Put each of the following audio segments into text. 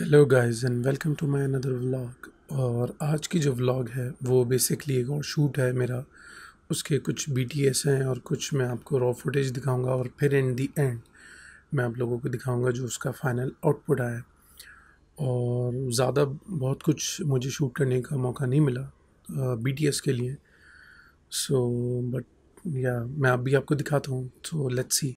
Hello guys and welcome to my another vlog और आज की जो व्लॉग है, वो बेसिकली एक और शूट है मेरा। उसके कुछ बीटीएस हैं और कुछ मैं आपको रॉ फुटेज दिखाऊँगा और फिर इन दी एंड मैं आप लोगों को दिखाऊँगा जो उसका फाइनल आउटपुट आया। और ज़्यादा बहुत कुछ मुझे शूट करने का मौका नहीं मिला बीटीएस के लिए। सो बट या मैं अभी आपको दिखाता हूँ। सो लेट्स सी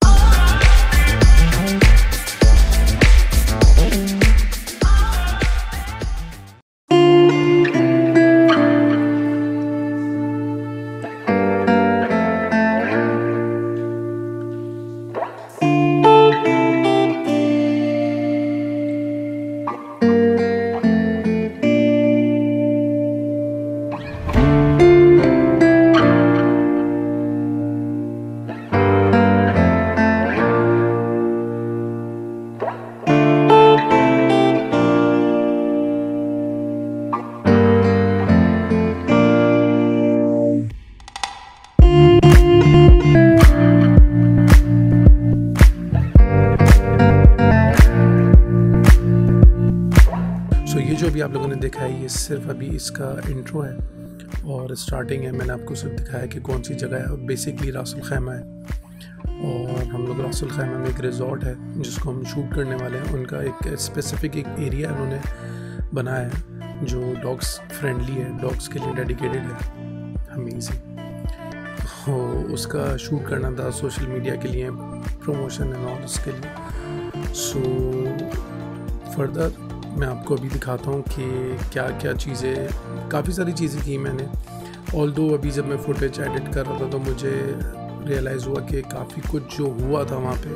जो अभी आप लोगों ने देखा है, ये सिर्फ़ अभी इसका इंट्रो है और स्टार्टिंग है। मैंने आपको सिर्फ़ दिखाया कि कौन सी जगह है। बेसिकली रासुल खैमा है और हम लोग रासुल खैमा में एक रिजॉर्ट है, जिसको हम शूट करने वाले हैं। उनका एक स्पेसिफिक एक एरिया उन्होंने बनाया है, जो डॉग्स फ्रेंडली है। डॉग्स के लिए डेडिकेटेड है अमेजिंग तो उसका शूट करना था सोशल मीडिया के लिए प्रमोशन एंड ऑल उसके लिए। सो फर्दर मैं आपको अभी दिखाता हूँ कि क्या क्या चीज़ें, काफ़ी सारी चीज़ें की मैंने। ऑल दो अभी जब मैं फुटेज एडिट कर रहा था तो मुझे रियलाइज़ हुआ कि काफ़ी कुछ जो हुआ था वहाँ पे,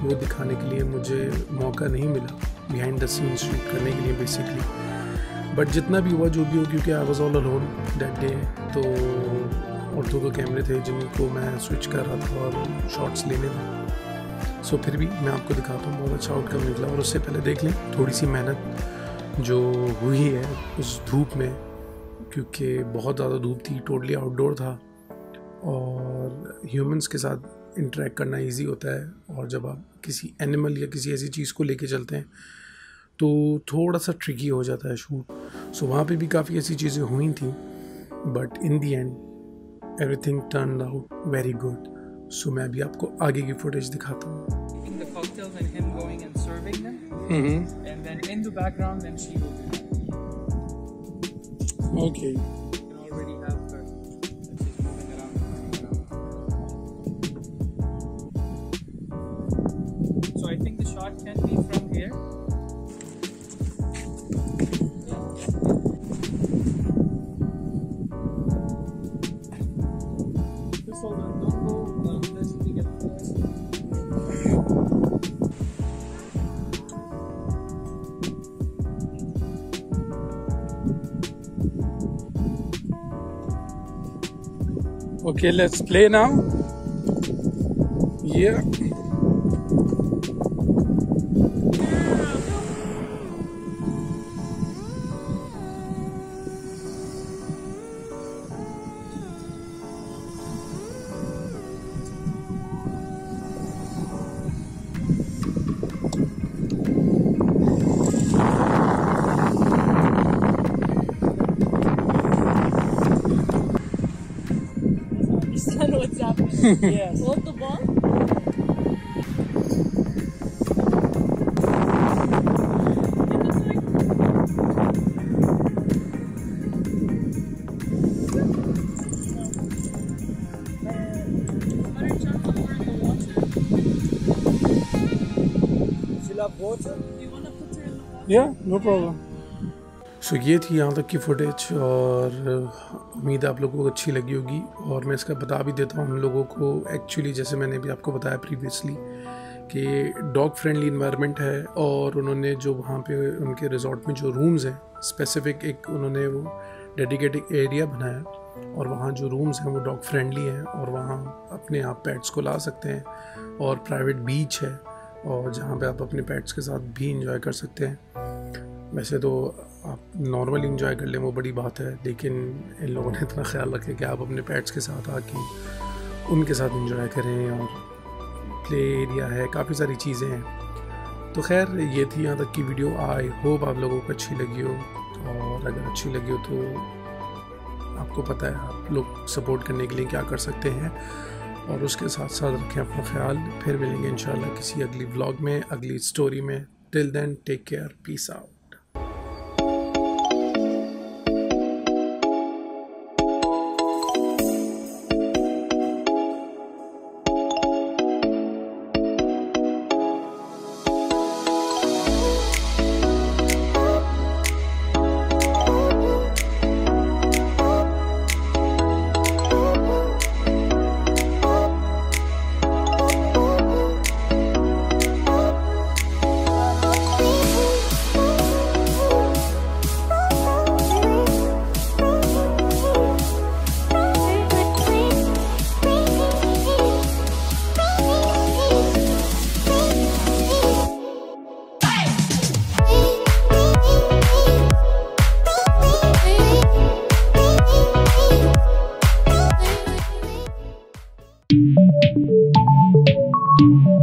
वो दिखाने के लिए मुझे मौका नहीं मिला बिहाइंड द सीन शूट करने के लिए बेसिकली बट जितना भी हुआ, जो भी हो, क्योंकि I was all alone that day तो और दो दो कैमरे थे जिनको मैं स्विच कर रहा था और शॉट्स लेने थे। सो फिर भी मैं आपको दिखाता हूँ, बहुत अच्छा आउटकम निकला और उससे पहले देख लें थोड़ी सी मेहनत जो हुई है उस धूप में, क्योंकि बहुत ज़्यादा धूप थी टोटली आउटडोर था और ह्यूमंस के साथ इंटरेक्ट करना इजी होता है और जब आप किसी एनिमल या किसी ऐसी चीज़ को लेके चलते हैं तो थोड़ा सा ट्रिकी हो जाता है शूट। सो वहाँ पे भी काफ़ी ऐसी चीज़ें हुई थी but in the end everything turn out very good so मैं अभी आपको आगे की फुटेज दिखाता हूँ. Mm-hmm. Okay. So I think the shot can be from here. Okay, let's play now. Yeah. yes. Hold the ball. Water. Do you want to put her in the water? Yeah, no problem. सो ये थी यहाँ तक की footage और उम्मीद आप लोगों को अच्छी लगी होगी और मैं इसका बता भी देता हूँ उन लोगों को। एक्चुअली जैसे मैंने भी आपको बताया प्रीवियसली कि डॉग फ्रेंडली इन्वायरमेंट है और उन्होंने जो वहाँ पे उनके रिजॉर्ट में जो रूम्स हैं स्पेसिफिक एक उन्होंने वो डेडिकेटेड एरिया बनाया और वहाँ जो रूम्स हैं वो डॉग फ्रेंडली हैं और वहाँ अपने आप पेट्स को ला सकते हैं और प्राइवेट बीच है और जहाँ पे आप अपने पेट्स के साथ भी इंजॉय कर सकते हैं। वैसे तो आप नॉर्मल इंजॉय कर लें, वो बड़ी बात है, लेकिन इन लोगों ने इतना ख्याल रखा कि आप अपने पेट्स के साथ आके उनके साथ इंजॉय करें और प्ले एरिया है, काफ़ी सारी चीज़ें हैं। तो खैर, ये थी यहाँ तक की वीडियो आई होप आप लोगों को अच्छी लगी हो, और अगर अच्छी लगी हो तो आपको पता है आप लोग सपोर्ट करने के लिए क्या कर सकते हैं। और उसके साथ साथ रखें अपना ख्याल। फिर मिलेंगे इंशाल्लाह किसी अगली ब्लॉग में, अगली स्टोरी में। Till then take care peace out Thank you.